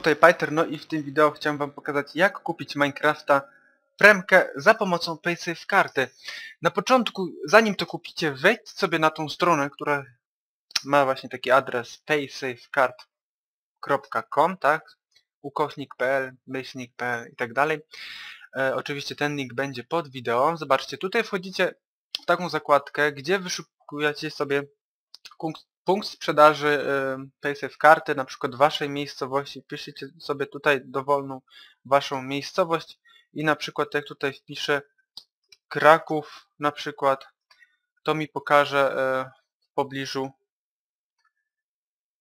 tutaj Pyter, no i w tym wideo chciałem wam pokazać jak kupić Minecrafta premkę za pomocą PaySafe karty. Na początku, zanim to kupicie, wejdź sobie na tą stronę, która ma właśnie taki adres paysafecard.com, tak? ukośnik.pl, myślnik.pl i tak dalej. E, oczywiście ten link będzie pod wideo. Zobaczcie, tutaj wchodzicie w taką zakładkę, gdzie wyszukujecie sobie punkt, sprzedaży PaySafe karty, na przykład waszej miejscowości. Piszecie sobie tutaj dowolną waszą miejscowość i na przykład jak tutaj wpiszę Kraków na przykład, to mi pokaże y, w pobliżu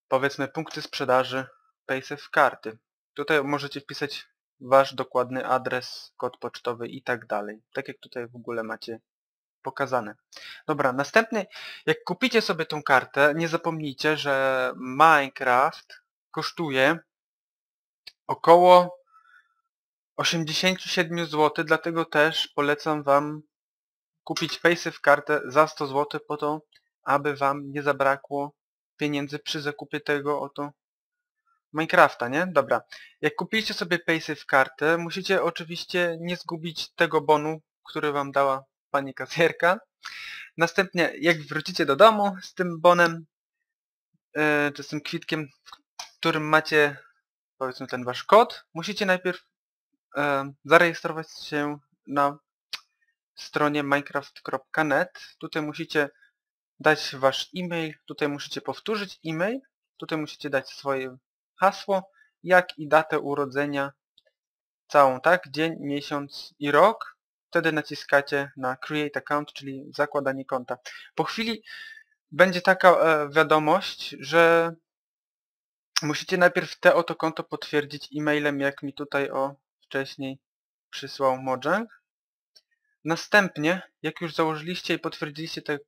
powiedzmy punkty sprzedaży PaySafe karty. Tutaj możecie wpisać wasz dokładny adres, kod pocztowy i tak dalej. Tak jak tutaj w ogóle macie pokazane. Dobra, następny, jak kupicie sobie tą kartę, nie zapomnijcie, że Minecraft kosztuje około 87 zł, dlatego też polecam wam kupić PaySafe kartę za 100 zł po to, aby wam nie zabrakło pieniędzy przy zakupie tego oto Minecrafta, nie? Dobra. Jak kupiliście sobie PaySafe kartę, musicie oczywiście nie zgubić tego bonu, który wam dała pani kasjerka. Następnie, jak wrócicie do domu z tym bonem, yy, czy z tym kwitkiem, w którym macie, powiedzmy, ten wasz kod, musicie najpierw yy, zarejestrować się na stronie minecraft.net. Tutaj musicie dać wasz e-mail, tutaj musicie powtórzyć e-mail, tutaj musicie dać swoje hasło, jak i datę urodzenia całą, tak? Dzień, miesiąc i rok. Wtedy naciskacie na Create Account, czyli zakładanie konta. Po chwili będzie taka e, wiadomość, że musicie najpierw te oto konto potwierdzić e-mailem, jak mi tutaj o wcześniej przysłał Mojang. Następnie, jak już założyliście i potwierdziliście te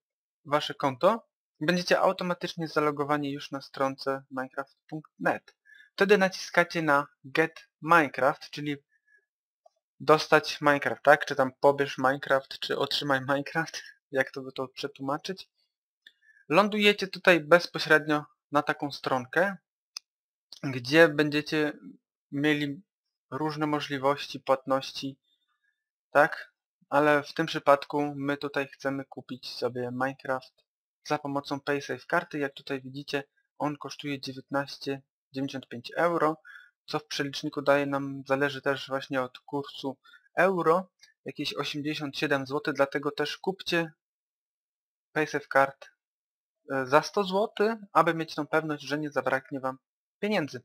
wasze konto, będziecie automatycznie zalogowani już na stronce minecraft.net. Wtedy naciskacie na Get Minecraft, czyli dostać Minecraft, tak? Czy tam pobierz Minecraft, czy otrzymaj Minecraft, jak to by to przetłumaczyć. Lądujecie tutaj bezpośrednio na taką stronkę, gdzie będziecie mieli różne możliwości płatności, tak? Ale w tym przypadku my tutaj chcemy kupić sobie Minecraft za pomocą PaySafe karty. Jak tutaj widzicie, on kosztuje 19,95 euro co w przeliczniku daje nam, zależy też właśnie od kursu euro, jakieś 87 zł, dlatego też kupcie PaySafe Card e, za 100 zł, aby mieć tą pewność, że nie zabraknie Wam pieniędzy.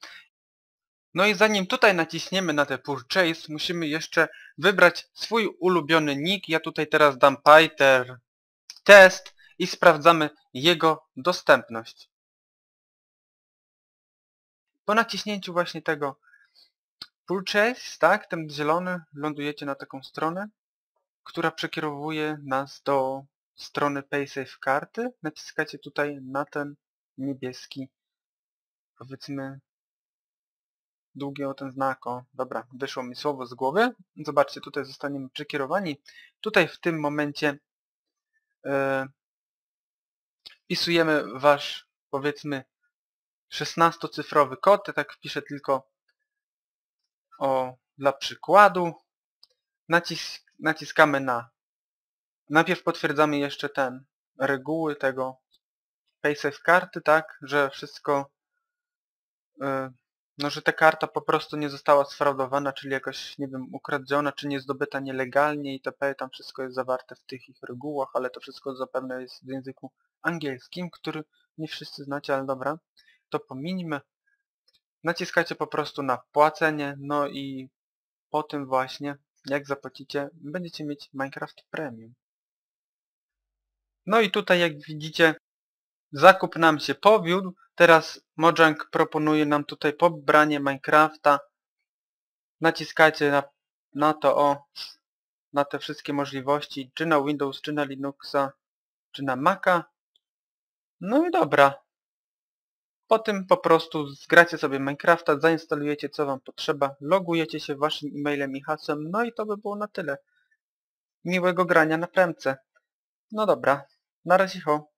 No i zanim tutaj naciśniemy na te Purchase, musimy jeszcze wybrać swój ulubiony nick. Ja tutaj teraz dam Pyter test i sprawdzamy jego dostępność. Po naciśnięciu właśnie tego purchase, tak, ten zielony, lądujecie na taką stronę, która przekierowuje nas do strony PaySafe karty. Naciskacie tutaj na ten niebieski, powiedzmy, długi o ten znak, o, dobra, wyszło mi słowo z głowy. Zobaczcie, tutaj zostaniemy przekierowani. Tutaj w tym momencie e, wpisujemy wasz, powiedzmy, 16-cyfrowy kod, ja tak wpiszę tylko o, dla przykładu. Nacis naciskamy na... Najpierw potwierdzamy jeszcze ten reguły tego PaySafe karty, tak, że wszystko yy, no, że ta karta po prostu nie została sfraudowana, czyli jakoś, nie wiem, ukradziona, czy nie zdobyta nielegalnie itp. Tam wszystko jest zawarte w tych ich regułach, ale to wszystko zapewne jest w języku angielskim, który nie wszyscy znacie, ale dobra to pominimy. Naciskacie po prostu na płacenie, no i po tym właśnie, jak zapłacicie, będziecie mieć Minecraft Premium. No i tutaj jak widzicie, zakup nam się powiódł. Teraz Mojang proponuje nam tutaj pobranie Minecrafta. Naciskacie na, na to o, na te wszystkie możliwości, czy na Windows, czy na Linuxa, czy na Maca. No i dobra, po tym po prostu zgracie sobie Minecrafta, zainstalujecie co wam potrzeba, logujecie się waszym e-mailem i hasłem, no i to by było na tyle. Miłego grania na premce. No dobra, na razie ho.